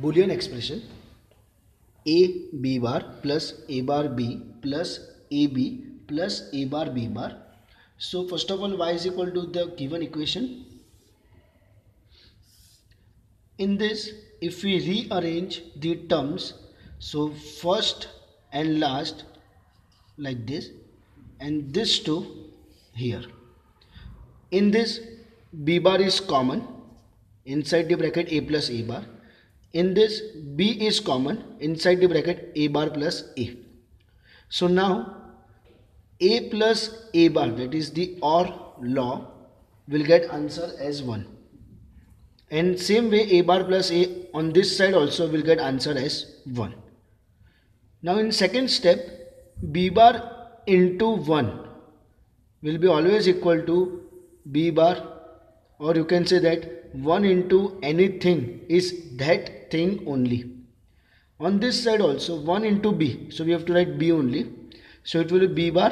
boolean expression a b bar plus a bar b plus ab plus a bar b bar. So first of all y is equal to the given equation. In this if we rearrange the terms so first and last like this and this two here. In this b bar is common. Inside the bracket a plus a bar in this b is common inside the bracket a bar plus a. So now a plus a bar that is the or law will get answer as 1 and same way a bar plus a on this side also will get answer as 1 now in second step b bar into 1 will be always equal to b bar or you can say that 1 into anything is that thing only. On this side also 1 into b. So we have to write b only. So it will be b bar